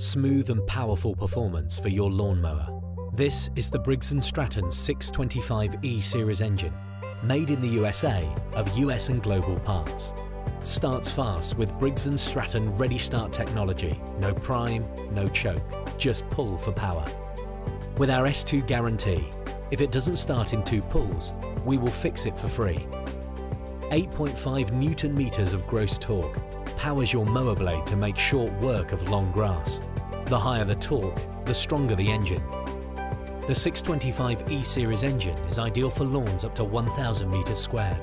smooth and powerful performance for your lawnmower. This is the Briggs & Stratton 625E series engine, made in the USA of US and global parts. Starts fast with Briggs & Stratton Ready Start technology. No prime, no choke, just pull for power. With our S2 guarantee, if it doesn't start in two pulls, we will fix it for free. 8.5 newton meters of gross torque powers your mower blade to make short work of long grass. The higher the torque, the stronger the engine. The 625E series engine is ideal for lawns up to 1,000 meters squared.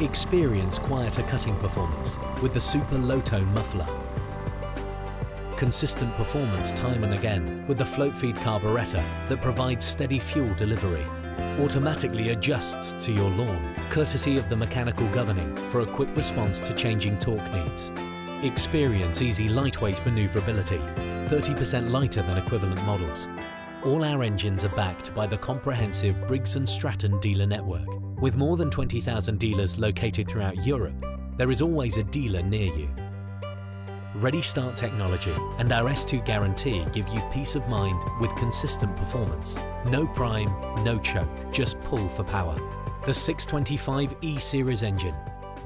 Experience quieter cutting performance with the super low-tone muffler. Consistent performance time and again with the float feed carburettor that provides steady fuel delivery. Automatically adjusts to your lawn, courtesy of the mechanical governing for a quick response to changing torque needs. Experience easy lightweight manoeuvrability, 30% lighter than equivalent models. All our engines are backed by the comprehensive Briggs & Stratton dealer network. With more than 20,000 dealers located throughout Europe, there is always a dealer near you. Ready Start technology and our S2 guarantee give you peace of mind with consistent performance. No prime, no choke, just pull for power. The 625E series engine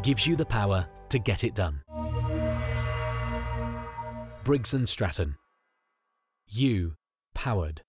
gives you the power to get it done. Briggs & Stratton. You powered.